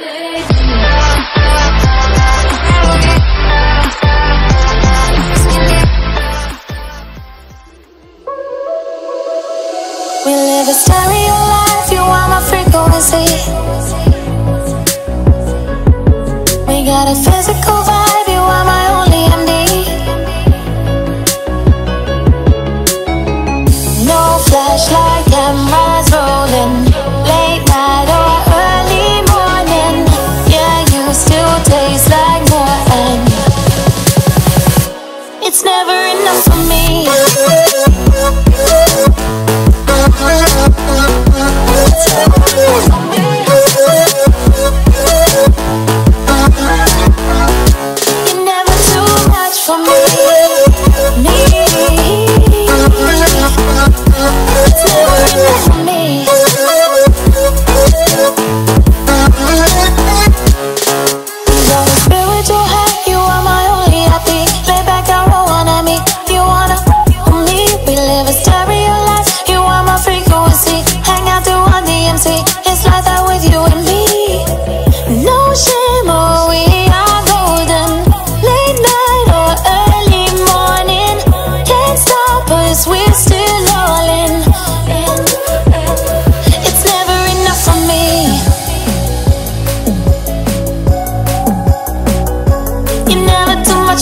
We live a stereo life, you are my frequency. We got a physical vibe.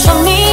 for me.